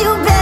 you back